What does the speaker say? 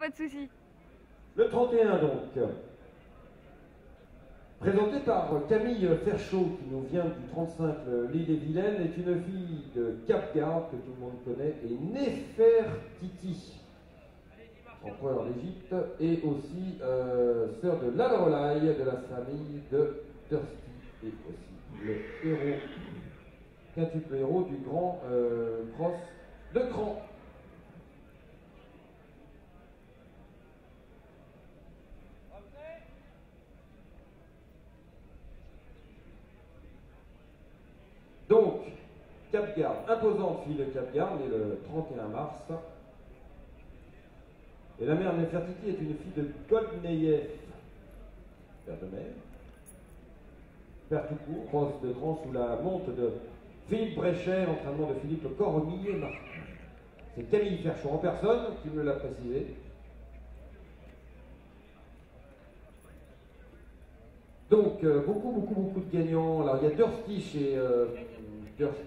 Pas de souci. Le 31 donc. Présenté par Camille Ferchaud, qui nous vient du 35 l'île et Vilaine, est une fille de Cap-Garde, que tout le monde connaît, et Nefertiti, empereur d'Égypte, et aussi euh, sœur de Lalrolaï, de la famille de Thirsty, et aussi le héros, quintuple héros du grand euh, cross de cran. Donc, Cap-Garde, imposante fille de Cap-Garde, née le 31 mars. Et la mère Nefertiti est une fille de Goldneyev, père de mère. Père tout court, crosse de grand sous la monte de Philippe Bréchet, entraînement de Philippe le Cormier C'est Camille Ferchon en personne qui me l'a précisé. Donc, euh, beaucoup, beaucoup, beaucoup de gagnants. Alors, il y a Dursty chez euh, Dursty